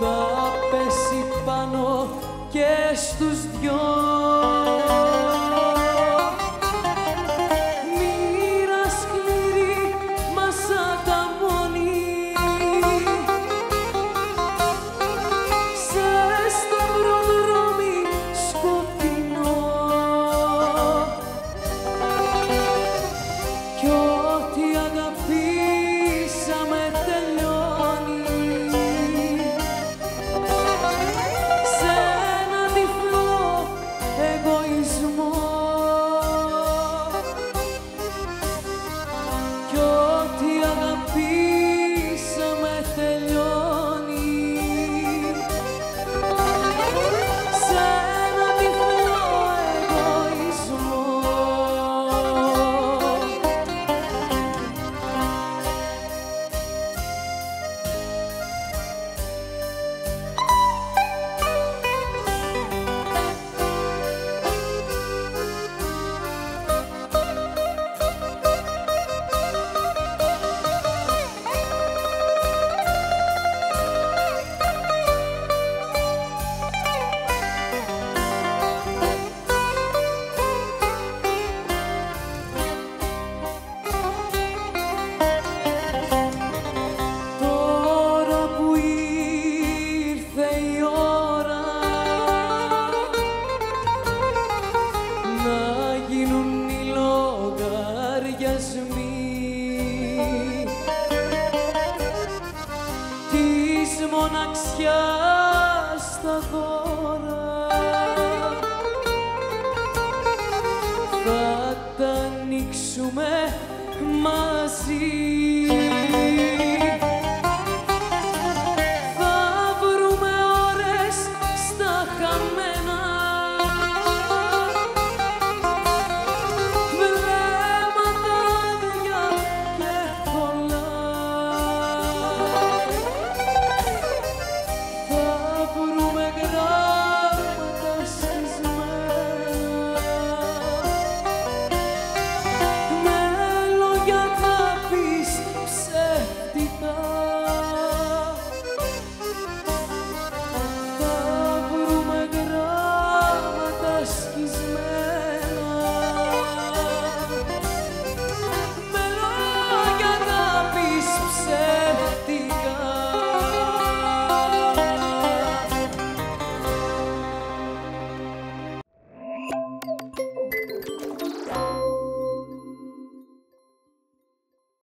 θα πέσει πάνω και στους δυο μοναξιά στα δώρα θα τα ανοίξουμε μαζί.